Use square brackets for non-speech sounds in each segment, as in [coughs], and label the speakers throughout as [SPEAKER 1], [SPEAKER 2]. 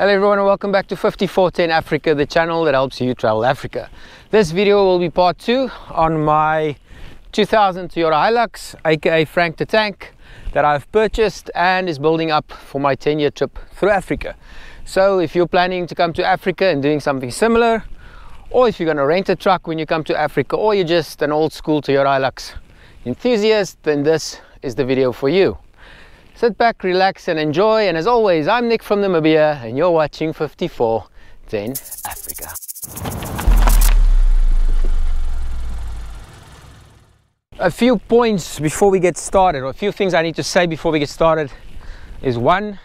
[SPEAKER 1] Hello everyone and welcome back to 5410 Africa, the channel that helps you travel Africa. This video will be part two on my 2000 Toyota Hilux, aka Frank the Tank, that I've purchased and is building up for my 10 year trip through Africa. So if you're planning to come to Africa and doing something similar, or if you're going to rent a truck when you come to Africa, or you're just an old school Toyota Hilux enthusiast, then this is the video for you. Sit back, relax and enjoy. And as always, I'm Nick from Namibia and you're watching 54 Then Africa. A few points before we get started, or a few things I need to say before we get started is one,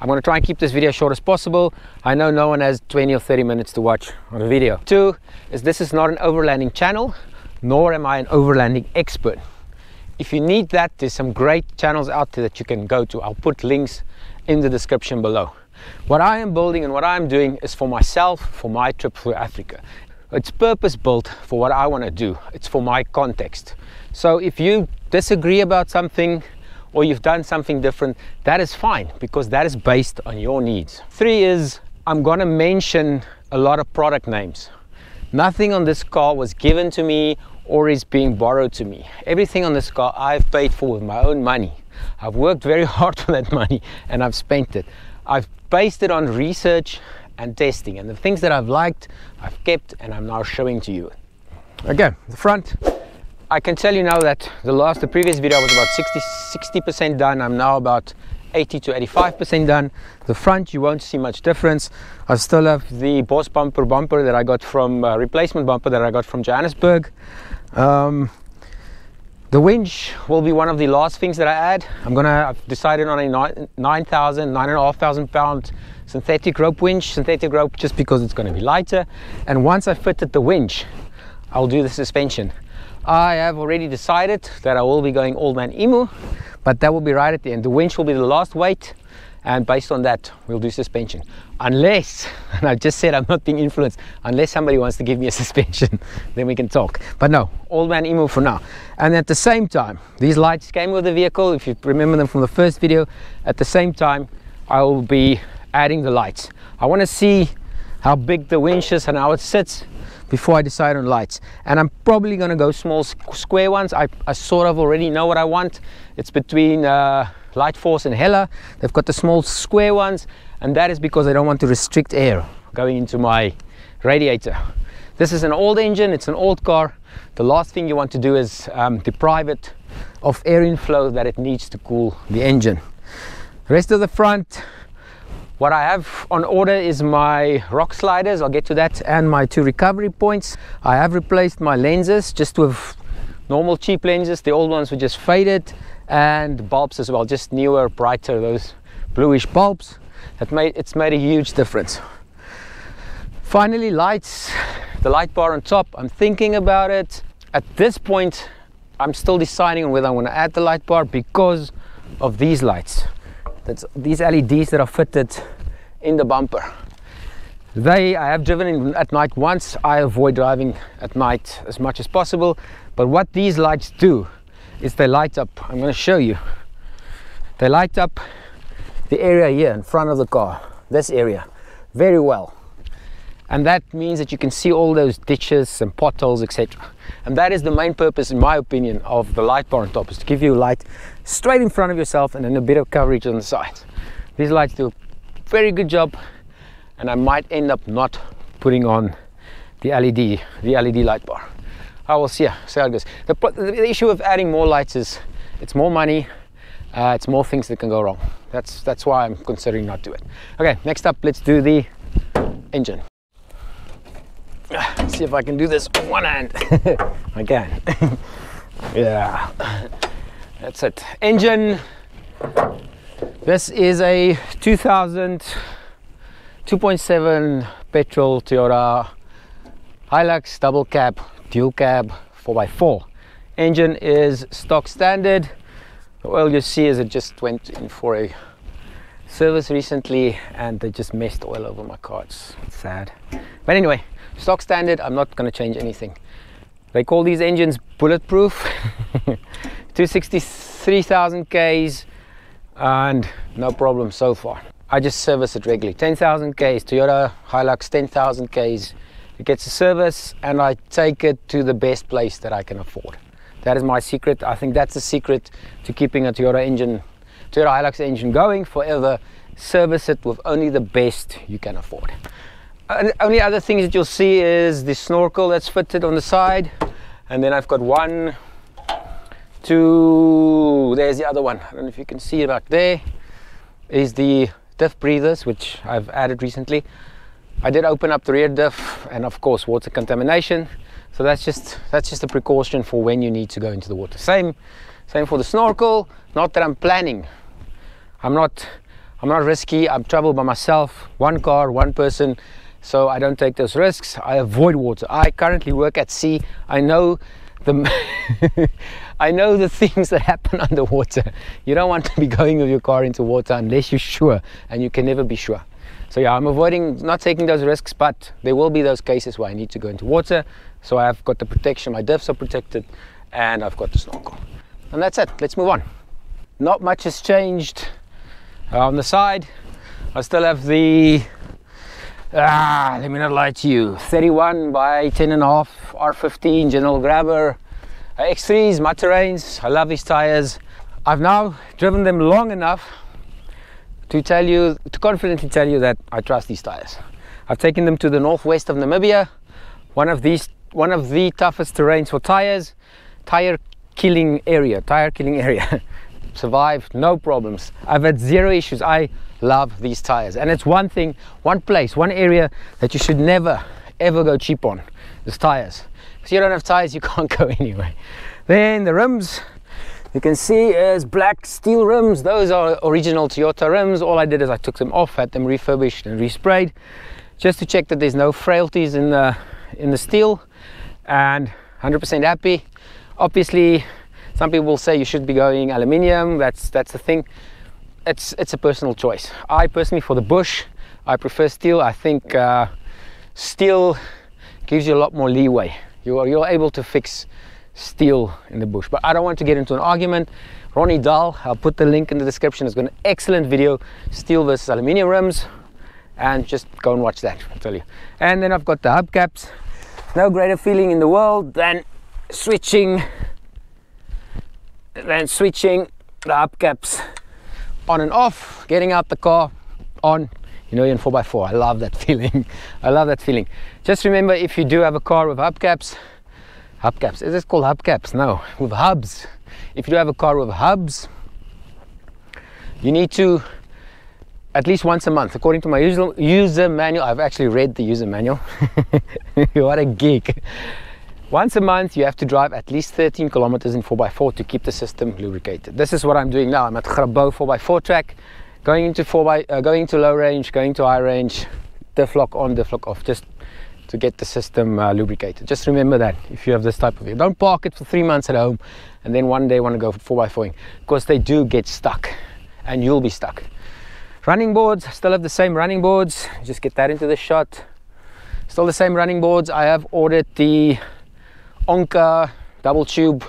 [SPEAKER 1] I'm going to try and keep this video short as possible. I know no one has 20 or 30 minutes to watch on a video. Two is this is not an overlanding channel, nor am I an overlanding expert if you need that there's some great channels out there that you can go to. I'll put links in the description below. What i am building and what i'm doing is for myself for my trip through africa. It's purpose built for what i want to do. It's for my context. So if you disagree about something or you've done something different that is fine because that is based on your needs. Three is i'm going to mention a lot of product names. Nothing on this car was given to me or is being borrowed to me. Everything on this car I've paid for with my own money. I've worked very [laughs] hard for that money and I've spent it. I've based it on research and testing and the things that I've liked, I've kept and I'm now showing to you. Okay, the front. I can tell you now that the last, the previous video was about 60, 60% done. I'm now about 80 to 85% done. The front, you won't see much difference. I still have the Boss bumper bumper that I got from, uh, replacement bumper that I got from Johannesburg. Um, the winch will be one of the last things that I add. I'm gonna, I've decided on a 9,000, 9,500 pound synthetic rope winch, synthetic rope just because it's gonna be lighter. And once I fitted the winch, I'll do the suspension. I have already decided that I will be going Old Man Emu, but that will be right at the end. The winch will be the last weight and based on that we'll do suspension unless [laughs] and i just said i'm not being influenced unless somebody wants to give me a [laughs] suspension then we can talk. But no old man emu for now. And at the same time these lights came with the vehicle if you remember them from the first video. At the same time i will be adding the lights. I want to see how big the winch is and how it sits before I decide on lights. And I'm probably gonna go small square ones. I, I sort of already know what I want. It's between uh, Light Force and Hella. They've got the small square ones and that is because they don't want to restrict air going into my radiator. This is an old engine, it's an old car. The last thing you want to do is um, deprive it of air inflow that it needs to cool the engine. The rest of the front, what I have on order is my rock sliders, I'll get to that, and my two recovery points. I have replaced my lenses just with normal cheap lenses. The old ones were just faded and bulbs as well just newer brighter those bluish bulbs that made it's made a huge difference. Finally lights the light bar on top i'm thinking about it. At this point i'm still deciding on whether i want to add the light bar because of these lights. That's these leds that are fitted in the bumper. They i have driven in at night once. I avoid driving at night as much as possible. But what these lights do is they light up. I'm going to show you. They light up the area here in front of the car this area very well. And that means that you can see all those ditches and potholes etc and that is the main purpose in my opinion of the light bar on top is to give you light straight in front of yourself and then a bit of coverage on the sides these lights do a very good job and i might end up not putting on the led the led light bar I will see, see how it goes. The, the, issue of adding more lights is it's more money, uh, it's more things that can go wrong. That's, that's why I'm considering not do it. Okay, next up, let's do the engine. [sighs] See if I can do this one hand. [laughs] I can. [laughs] yeah, that's it. Engine. This is a 2000 2.7 petrol Toyota Hilux double cab dual cab 4x4 engine is stock standard. Well you see is it just went in for a service recently and they just messed oil over my car it's sad. But anyway stock standard i'm not going to change anything. They call these engines bulletproof. [laughs] 263,000 k's and no problem so far. I just service it regularly. 10,000 Ks, Toyota Hilux 10,000 Ks. It gets a service and I take it to the best place that I can afford. That is my secret. I think that's the secret to keeping a Toyota engine, Toyota Hilux engine going forever. Service it with only the best you can afford. And only other things that you'll see is the snorkel that's fitted on the side. And then I've got one, two, there's the other one. I don't know if you can see it back there. Is the diff breathers, which I've added recently. I did open up the rear diff and of course water contamination. So that's just that's just a precaution for when you need to go into the water. Same same for the snorkel. Not that I'm planning. I'm not I'm not risky. I'm travel by myself, one car, one person. So I don't take those risks. I avoid water. I currently work at sea. I know the [laughs] I know the things that happen [laughs] underwater. You don't want to be going with your car into water unless you're sure, and you can never be sure. So yeah, I'm avoiding not taking those risks, but there will be those cases where I need to go into water. So I've got the protection, my diffs are protected, and I've got the snorkel. And that's it, let's move on. Not much has changed uh, on the side. I still have the, ah, let me not lie to you, 31 by 10 and a half R15 General Grabber uh, X3s, Mud-Terrains. I love these tires. I've now driven them long enough to tell you, to confidently tell you that I trust these tires. I've taken them to the northwest of Namibia, one of these, one of the toughest terrains for tires, tire killing area, tire killing area. [laughs] Survived, no problems. I've had zero issues. I love these tires, and it's one thing, one place, one area that you should never, ever go cheap on. Is tires. Because you don't have tires, you [laughs] can't go anyway. Then the rims, you can see is black steel rims. Those are original Toyota rims. All I did is I took them off, had them refurbished and resprayed just to check that there's no frailties in the in the steel and 100% happy. Obviously, some people will say you should be going aluminium. That's that's the thing. It's it's a personal choice. I personally, for the bush, I prefer steel. I think uh, steel gives you a lot more leeway. You are you're able to fix steel in the bush. But I don't want to get into an argument. Ronny Dahl, I'll put the link in the description, It's got an excellent video, steel versus aluminium rims. And just go and watch that, I'll tell you. And then I've got the hubcaps. No greater feeling in the world than switching then switching the hubcaps on and off, getting out the car, on, you know, you're in 4x4. I love that [laughs] feeling. I love that feeling. Just remember if you do have a car with hubcaps, hubcaps. Is this called hubcaps? No, with hubs. If you have a car with hubs, you need to at least once a month, according to my user, user manual. I've actually read the user manual. [laughs] what a geek. Once a month, you have to drive at least 13 kilometers in 4x4 to keep the system lubricated. This is what I'm doing now. I'm at Grabouw 4x4 track, going into 4 by, uh, going to low range, going to high range, diff lock on, diff lock off, just to get the system uh, lubricated. Just remember that if you have this type of vehicle. Don't park it for three months at home and then one day want to go 4x4ing because they do get stuck and you'll be stuck. Running boards, still have the same running boards. Just get that into the shot. Still the same running boards. I have ordered the Onca double tube.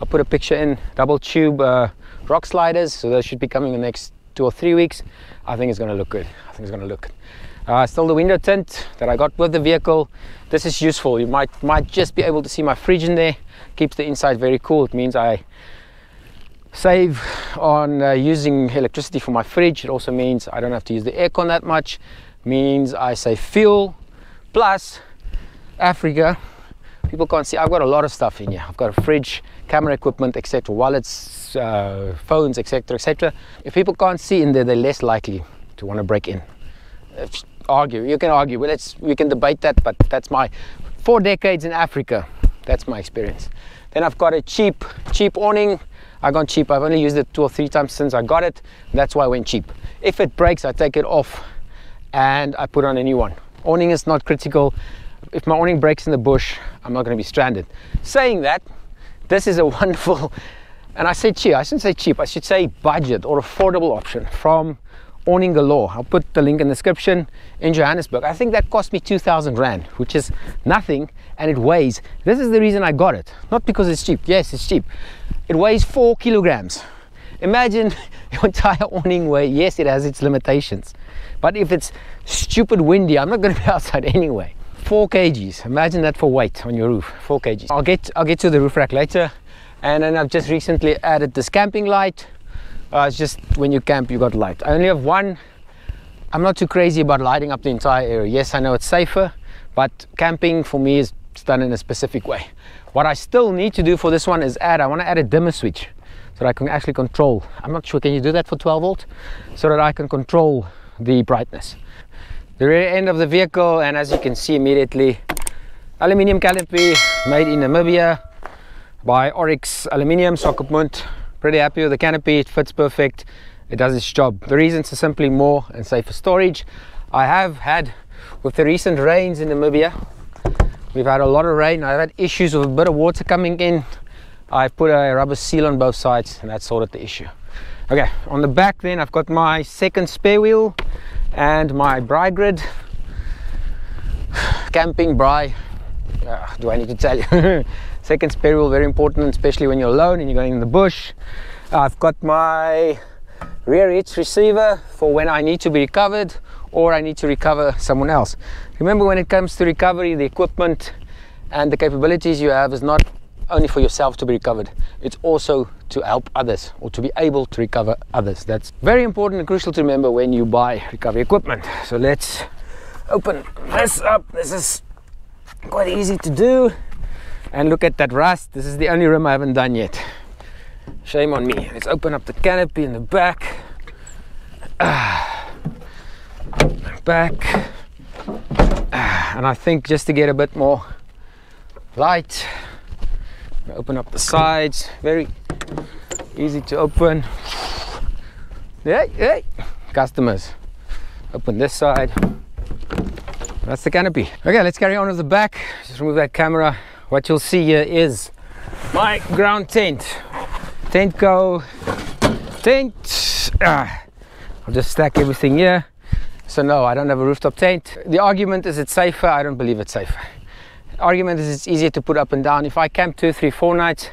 [SPEAKER 1] I'll put a picture in double tube uh, rock sliders. So those should be coming in the next two or three weeks. I think it's going to look good. I think it's going to look. Uh, still the window tint that I got with the vehicle. This is useful. You might might just be able to see my fridge in there. Keeps the inside very cool. It means I save on uh, using electricity for my fridge. It also means I don't have to use the aircon that much. Means I save fuel. Plus, Africa. People can't see. I've got a lot of stuff in here. I've got a fridge, camera equipment, etc., wallets, uh, phones, etc., etc. If people can't see in there, they're less likely to want to break in argue. You can argue. Well, let's we can debate that, but that's my four decades in Africa. That's my experience. Then I've got a cheap, cheap awning. I got cheap. I've only used it two or three times since I got it. That's why I went cheap. If it breaks, I take it off and I put on a new one. Awning is not critical. If my awning breaks in the bush, I'm not going to be stranded. Saying that, this is a [laughs] wonderful, and I say cheap. I shouldn't say cheap. I should say budget or affordable option from awning galore. I'll put the link in the description in Johannesburg. I think that cost me 2000 Rand, which is nothing and it weighs. This is the reason I got it. Not because it's cheap. Yes, it's cheap. It weighs four kilograms imagine [laughs] your entire awning where yes it has its limitations but if it's stupid windy i'm not going [laughs] to be outside anyway four kgs imagine that for weight on your roof four kgs i'll get i'll get to the roof rack later and then i've just recently added this camping light uh, it's just when you camp you got light. I only have one. I'm not too crazy about lighting up the entire area. Yes i know it's safer but camping for me is done in a specific way. What i still need to do for this one is add i want to add a dimmer switch so that i can actually control. I'm not sure can you do that for 12 volt? So that i can control the brightness. The rear end of the vehicle and as you can see immediately aluminium canopy made in Namibia by Oryx Aluminium Swakopmund pretty happy with the canopy it fits perfect it does its job. The reasons are simply more and safer storage. I have had with the recent rains in Namibia we've had a lot of rain. I've had issues with a bit of water coming in. I've put a rubber seal on both sides and that sorted the issue. Okay on the back then I've got my second spare wheel and my braai grid. [sighs] Camping braai uh, do I need to tell you [laughs] second spare wheel very important especially when you're alone and you're going in the bush. I've got my rear hitch receiver for when I need to be recovered or I need to recover someone else. Remember when it comes to recovery the equipment and the capabilities you have is not only for yourself to be recovered it's also to help others or to be able to recover others. That's very important and crucial to remember when you buy recovery equipment. So let's open this up. This is quite easy to do and look at that rust. This is the only rim I haven't done yet. Shame on me. Let's open up the canopy in the back. [sighs] Back. [sighs] And I think just to get a bit more light open up the sides. Very easy to open. Hey hey. Customers open this side. That's the canopy. Okay let's carry on with the back. Just remove that camera what you'll see here is my ground tent. Tent go tent ah, I'll just stack everything here. So no I don't have a rooftop tent. The argument is it's safer. I don't believe it's safer. Argument is it's easier to put up and down. If I camp two three four nights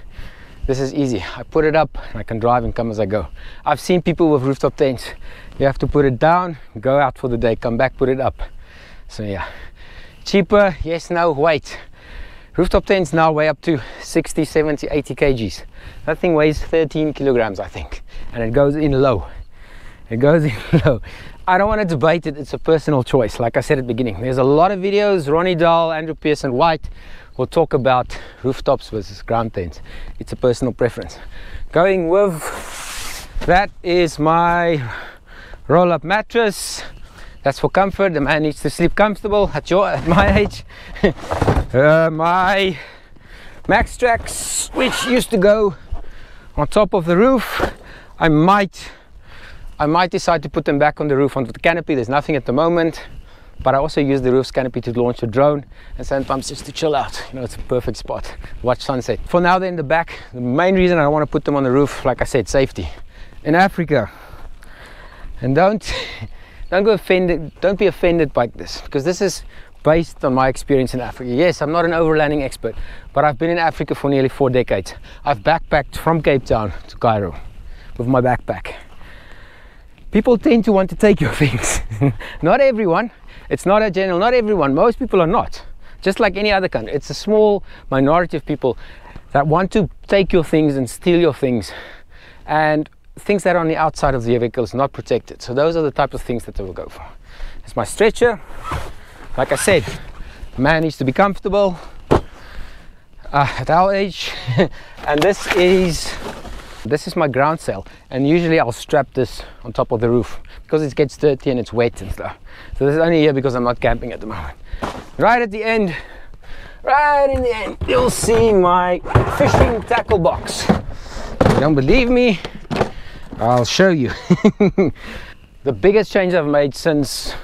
[SPEAKER 1] this is easy. I put it up and I can drive and come as I go. I've seen people with rooftop tents. You have to put it down go out for the day come back put it up. So yeah. Cheaper yes no weight rooftop tents now weigh up to 60 70 80 kgs. That thing weighs 13 kilograms I think. And it goes in low. It goes [laughs] in low. I don't want to debate it. It's a personal choice like I said at the beginning. There's a lot of videos. Ronny Dahl Andrew St Pierre White will talk about rooftops versus ground tents. It's a personal preference. Going with that is my roll-up mattress. That's for comfort. The man needs to sleep comfortable at your at my age [laughs] uh, my Maxtrax which used to go on top of the roof. I might I might decide to put them back on the roof onto the canopy. There's nothing at the moment but I also use the roof's canopy to launch a drone and sometimes just to chill out. You know it's a perfect spot. Watch sunset. For now they're in the back. The main reason I don't want to put them on the roof like I said safety. In Africa and don't don't go offended don't be offended by this because this is based on my experience in Africa. Yes I'm not an overlanding expert but I've been in Africa for nearly four decades. I've backpacked from Cape Town to Cairo with my backpack. People tend to want to take your [laughs] things. Not everyone. It's not a general not everyone. Most people are not. Just like any other country. It's a small minority of people that want to take your things and steal your things. And things that are on the outside of the vehicle is not protected. So those are the type of things that they will go for. It's my stretcher. Like I said, man needs to be comfortable uh, at our age. [laughs] and this is this is my ground cell and usually I'll strap this on top of the roof because it gets dirty and it's wet and stuff. So this is only here because I'm not camping at the moment. Right at the end, right in the end, you'll see my fishing tackle box. If you don't believe me, I'll show you. [laughs] the biggest change I've made since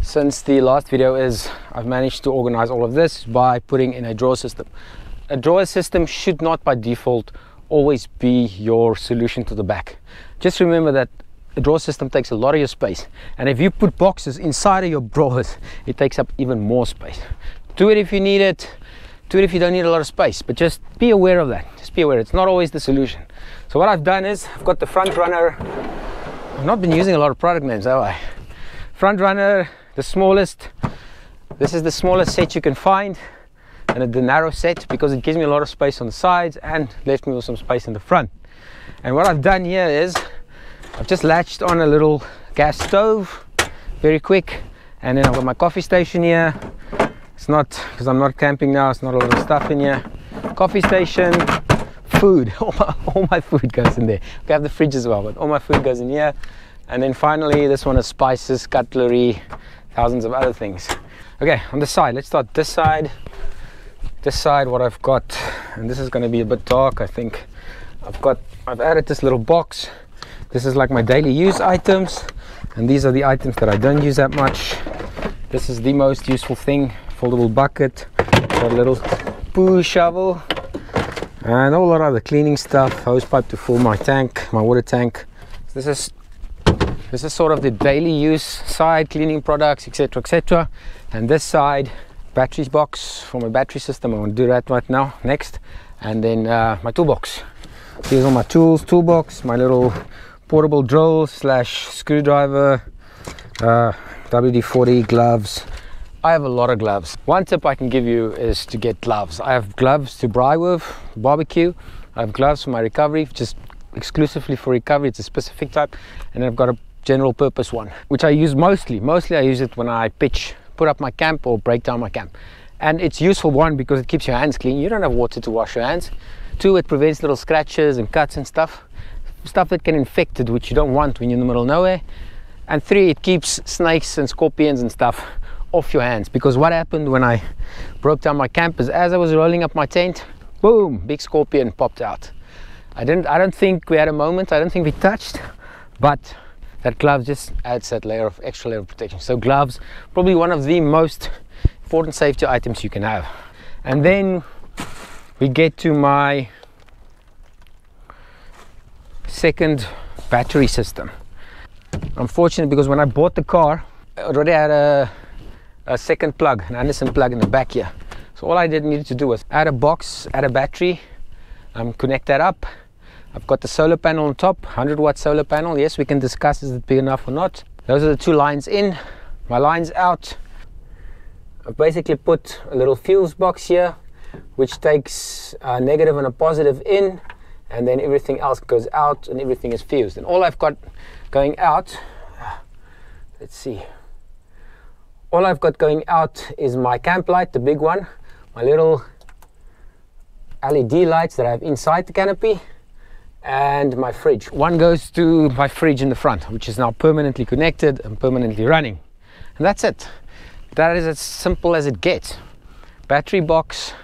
[SPEAKER 1] since the last video is I've managed to organize all of this by putting in a drawer system. A drawer system should not by default always be your solution to the back. Just remember that a drawer system takes a lot of your space and if you put boxes inside of your drawers it takes up even more space. Do it if you need it, do it if you don't need a lot of space but just be aware of that just be aware it's not always the solution So what I've done is I've got the front runner. I've not been using a lot of product names, have I? Front runner, the smallest. This is the smallest set you can find and the narrow set because it gives me a lot of space on the sides and left me with some space in the front. And what I've done here is I've just latched on a little gas stove, very quick. And then I've got my coffee station here. It's not, because I'm not camping now, it's not a lot of stuff in here. Coffee station, food, [laughs] all my, all my food goes in there. We have the fridge as well, but all my food goes in here. And then finally, this one is spices, cutlery, thousands of other things. Okay, on the side, let's start this side. This side, what I've got, and this is gonna be a bit dark, I think. I've got, I've added this little box. This is like my daily use items. And these are the items that I don't use that much. This is the most useful thing. Foldable bucket, got a little poo shovel, and all of other cleaning stuff. Hose pipe to fill my tank, my water tank. This is this is sort of the daily use side, cleaning products, etc., etc. And this side, batteries box for my battery system. I'm going to do that right now, next. And then uh, my toolbox. Here's all my tools, toolbox, my little portable drill slash screwdriver, uh, WD-40 gloves. I have a lot of gloves. One tip I can give you is to get gloves. I have gloves to braai with, barbecue. I have gloves for my recovery, just exclusively for recovery. It's a specific type. And I've got a general purpose one, which I use mostly. Mostly I use it when I pitch put up my camp or break down my camp. And it's useful one because it keeps your hands clean. You don't have water to wash your hands. Two, it prevents little scratches and cuts and stuff. Stuff that can infect it, which you don't want when you're in the middle of nowhere. And three, it keeps snakes and scorpions and stuff off your hands. Because what happened when I broke down my camp is as I was rolling up my tent, boom, big scorpion popped out. I didn't I don't think we had a moment, I don't think we touched, but that glove just adds that layer of extra layer of protection so gloves probably one of the most important safety items you can have and then we get to my second battery system unfortunately because when I bought the car I already had a, a second plug an Anderson plug in the back here so all I did needed to do was add a box add a battery um, connect that up I've got the solar panel on top, 100 watt solar panel. Yes, we can discuss is it big enough or not. Those are the two lines in, my lines out. I've basically put a little fuse box here, which takes a negative and a positive in, and then everything else goes out and everything is fused. And all I've got going out, let's see, all I've got going out is my camp light, the big one, my little LED lights that I have inside the canopy, and my fridge. One goes to my fridge in the front, which is now permanently connected and permanently running. And that's it. That is as simple as it gets. Battery box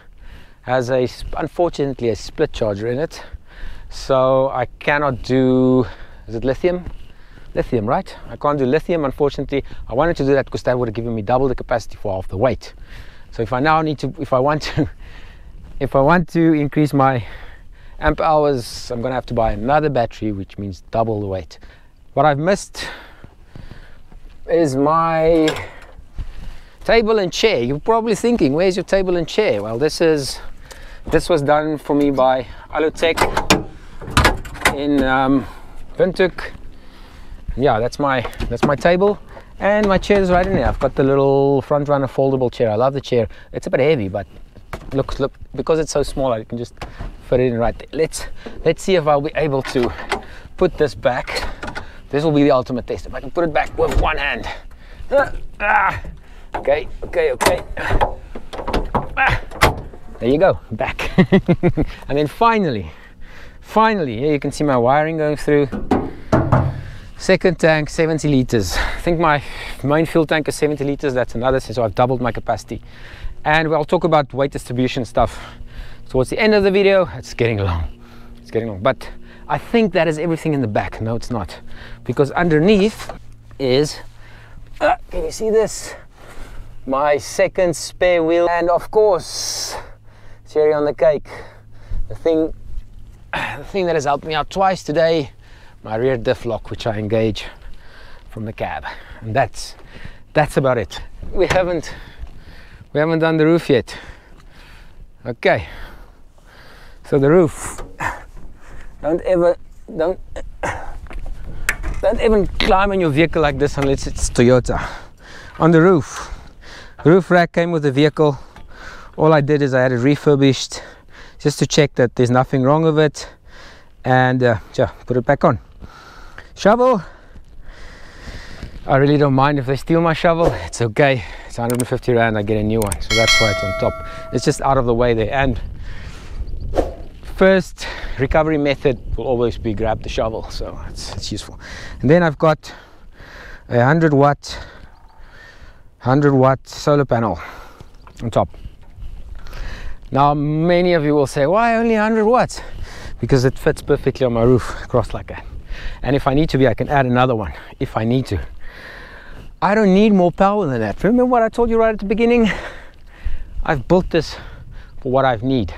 [SPEAKER 1] has a, unfortunately, a split charger in it. So I cannot do, is it lithium? Lithium, right? I can't do lithium, unfortunately. I wanted to do that because that would have given me double the capacity for half the weight. So if I now need to, if I want to, [laughs] if I want to increase my amp hours I'm gonna have to buy another battery which means double the weight what I've missed is my table and chair you're probably thinking where's your table and chair well this is this was done for me by Alutech in um, Windhoek yeah that's my that's my table and my chair is right in there I've got the little front runner foldable chair I love the chair it's a bit heavy but look look because it's so small I can just fit it in right there. Let's let's see if I'll be able to put this back. This will be the ultimate test. If I can put it back with one hand. Ah, ah. Okay, okay, okay. Ah. There you go, back. [laughs] and then finally, finally, here you can see my wiring going through. Second tank, 70 liters. I think my main fuel tank is 70 liters. That's another, so I've doubled my capacity. And we'll talk about weight distribution stuff towards the end of the video. It's getting long. It's getting long. But I think that is everything in the back. No it's not. Because underneath is uh, can you see this? My second spare wheel. And of course cherry on the cake. The thing [coughs] the thing that has helped me out twice today my rear diff lock which I engage from the cab. And that's that's about it. We haven't we haven't done the roof yet. Okay. So the roof. Don't ever don't don't even climb in your vehicle like this unless it's Toyota. On the roof. Roof rack came with the vehicle. All I did is I had it refurbished just to check that there's nothing wrong with it. And uh, yeah, put it back on shovel. I really don't mind if they steal my shovel. It's okay. It's 150 rand I get a new one. So that's why it's on top. It's just out of the way there. And first recovery method will always be grab the shovel. So it's, it's useful. And then I've got a 100 watt 100 watt solar panel on top. Now many of you will say why only 100 watts? Because it fits perfectly on my roof across like that and if I need to be I can add another one if I need to I don't need more power than that remember what I told you right at the beginning I've built this for what I need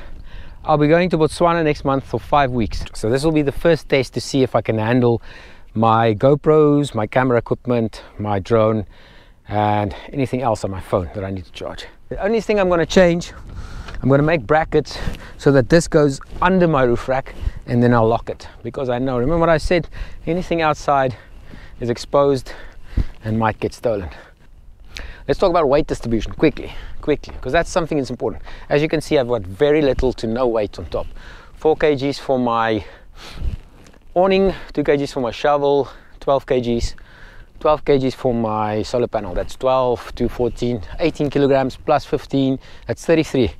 [SPEAKER 1] I'll be going to Botswana next month for five weeks. So this will be the first test to see if I can handle my GoPros, my camera equipment, my drone, and anything else on my phone that I need to charge. The only thing I'm going to change, I'm going to make brackets so that this goes under my roof rack and then I'll lock it because I know, remember what I said, anything outside is exposed and might get stolen. Let's talk about weight distribution quickly, quickly, because that's something that's important. As you can see, I've got very little to no weight on top. 4 kgs for my awning, 2 kgs for my shovel, 12 kgs, 12 kgs for my solar panel. That's 12 to 14, 18 kilograms plus 15, that's 33.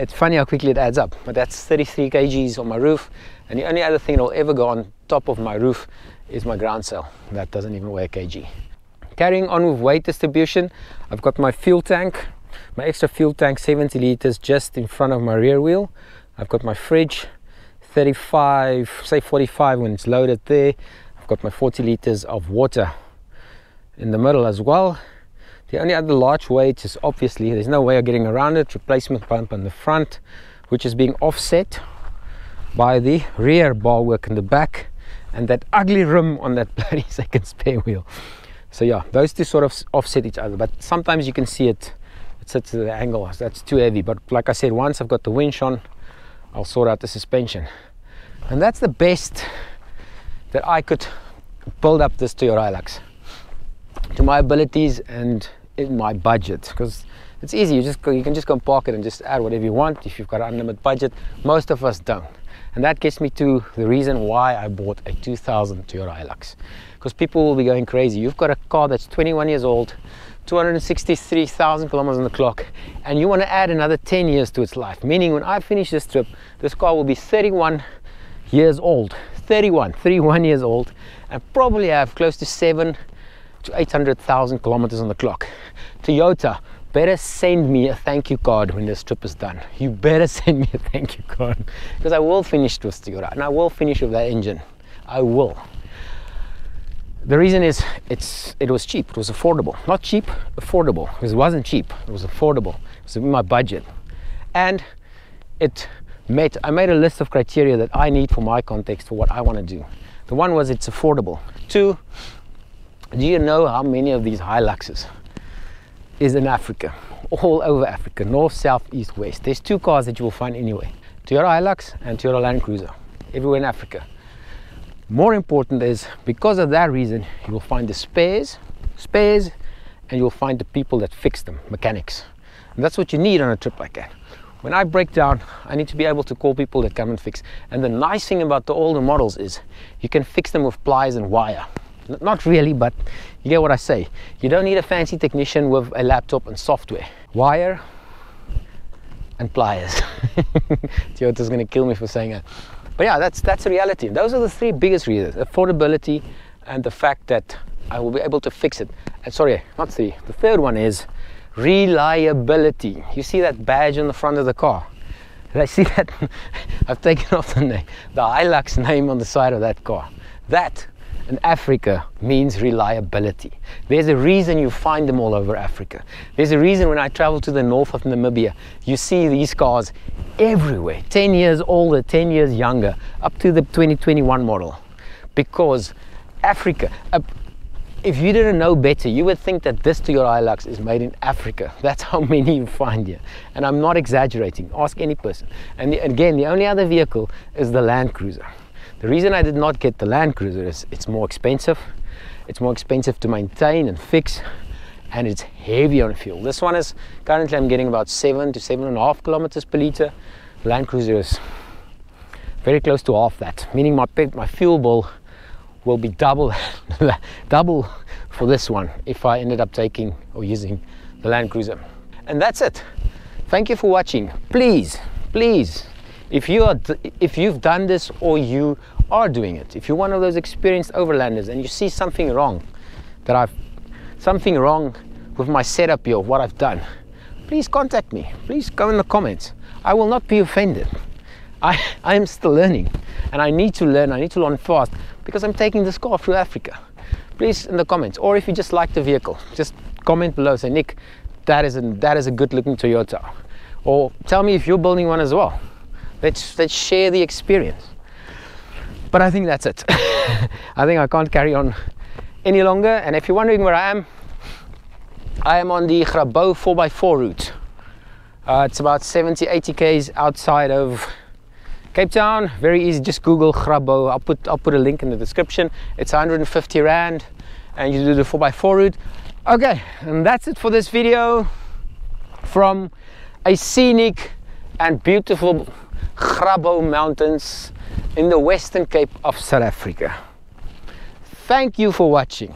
[SPEAKER 1] It's funny how quickly it adds up, but that's 33 kgs on my roof. And the only other thing that will ever go on top of my roof is my ground cell. That doesn't even weigh a kg carrying on with weight distribution I've got my fuel tank my extra fuel tank 70 liters just in front of my rear wheel I've got my fridge 35 say 45 when it's loaded there I've got my 40 liters of water in the middle as well the only other large weight is obviously there's no way of getting around it replacement pump on the front which is being offset by the rear bar work in the back and that ugly rim on that [laughs] bloody second spare wheel. So yeah those two sort of offset each other but sometimes you can see it it sits at the angle that's too heavy but like I said once I've got the winch on I'll sort out the suspension. And that's the best that I could build up this to Toyota Hilux. To my abilities and in my budget because it's easy you just go, you can just go and park it and just add whatever you want if you've got an unlimited budget most of us don't and that gets me to the reason why I bought a 2000 Toyota Hilux because people will be going crazy. You've got a car that's 21 years old, 263,000 kilometers on the clock, and you want to add another 10 years to its life. Meaning, when I finish this trip, this car will be 31 years old. 31, 31 years old, and probably have close to seven to 800,000 kilometers on the clock. Toyota, better send me a thank you card when this trip is done. You better [laughs] send me a thank you card because I will finish with Toyota and I will finish with that engine. I will. The reason is it's it was cheap, it was affordable. Not cheap, affordable. Because it wasn't cheap, it was affordable. It was in my budget. And it met I made a list of criteria that I need for my context for what I want to do. The one was it's affordable. Two, do you know how many of these Hiluxes is in Africa? All over Africa, north, south, east, west. There's two cars that you will find anyway. Toyota Hilux and Toyota Land Cruiser. Everywhere in Africa. More important is because of that reason, you will find the spares, spares, and you'll find the people that fix them, mechanics. And that's what you need on a trip like that. When I break down, I need to be able to call people that come and fix. And the nice thing about the older models is you can fix them with pliers and wire. Not really, but you get what I say. You don't need a fancy technician with a laptop and software. Wire and pliers. [laughs] Toyota's gonna kill me for saying that. But yeah, that's that's reality. Those are the three biggest reasons: affordability and the fact that I will be able to fix it. And sorry, not three. The third one is reliability. You see that badge on the front of the car? Did I see that? [laughs] I've taken off the name, the Hilux name on the side of that car. That in Africa means reliability. There's a reason you find them all over Africa. There's a reason when I travel to the north of Namibia, you see these cars everywhere 10 years older, 10 years younger, up to the 2021 model. Because Africa, uh, if you didn't know better, you would think that this Toyota Hilux is made in Africa. [laughs] That's how many you find here. And I'm not exaggerating. Ask any person. And the, again, the only other vehicle is the Land Cruiser. The reason I did not get the Land Cruiser is it's more expensive. It's more expensive to maintain and fix and it's heavy on fuel. This one is currently I'm getting about seven to seven and a half kilometers per liter. Land Cruiser is very close to half that, meaning my my fuel bill will be double [laughs] double for this one if I ended up taking or using the Land Cruiser. And that's it. Thank you for watching. Please, please, if you are if you've done this or you are doing it, if you're one of those experienced overlanders and you see something wrong that I've something wrong with my setup here, what I've done, please contact me. Please go in the comments. I will not be offended. I, I am still learning and I need to learn. I need to learn fast because I'm taking this car through Africa. Please in the comments or if you just like the vehicle, just comment below. Say, Nick, that is a, that is a good looking Toyota. Or tell me if you're building one as well. Let's, let's share the experience. But I think that's it. [laughs] I think I can't carry on any longer. And if you're wondering where I am, I am on the Grabouw 4x4 route. Uh, it's about 70, 80 k's outside of Cape Town. Very easy, just Google Grabouw. I'll put, I'll put a link in the description. It's 150 Rand and you do the 4x4 route. Okay, and that's it for this video from a scenic and beautiful Grabouw Mountains in the Western Cape of South Africa. Thank you for watching.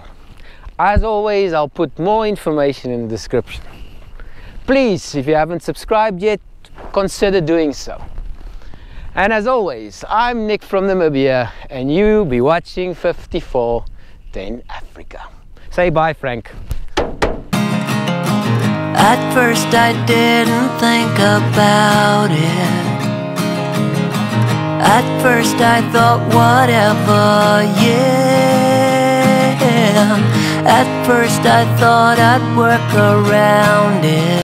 [SPEAKER 1] As always, I'll put more information in the description. Please, if you haven't subscribed yet, consider doing so. And as always, I'm Nick from Namibia, and you'll be watching 5410 Africa. Say bye, Frank.
[SPEAKER 2] At first I didn't think about it At first I thought whatever, yeah. At first I thought I'd work around it